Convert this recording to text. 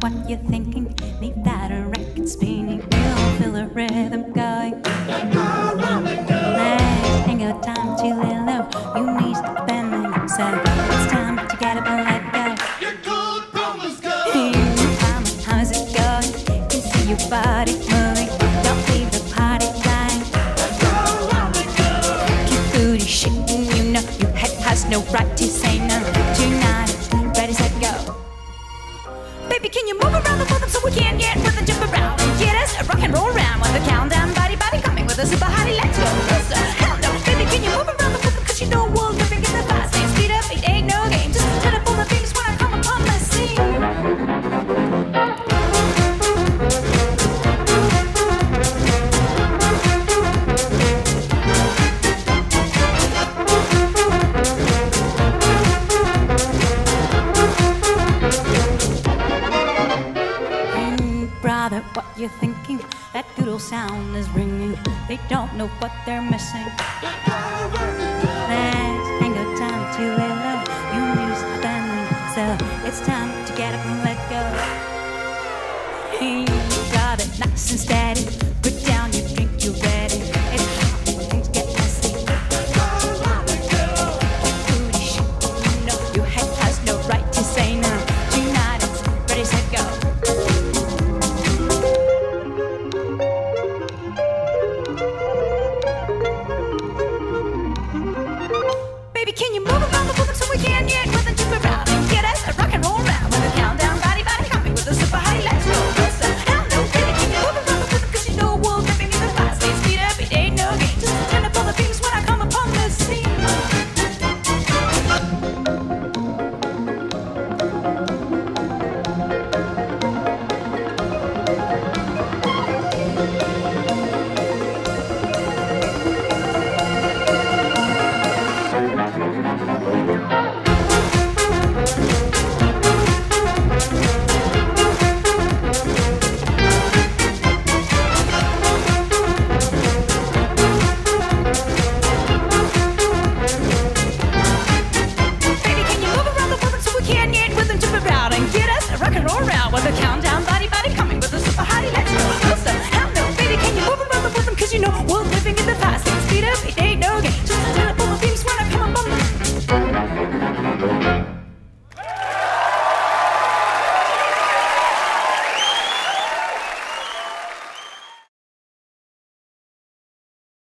What you thinking? Leave that record spinning. Feel the rhythm going. Ain't got time to low. You need to bending. So no right to say no. Tonight, ready, set, go. Baby, can you move around the rhythm so we can get with the jump around get us a rock and roll around with the countdown, what thinking? That good old sound is ringing. They don't know what they're missing. Let's ain't got time to lay low. You lose bending, so it's time to get up and let go. Hey, got it nice and steady. Can you move around the rhythm so we can get with the jump around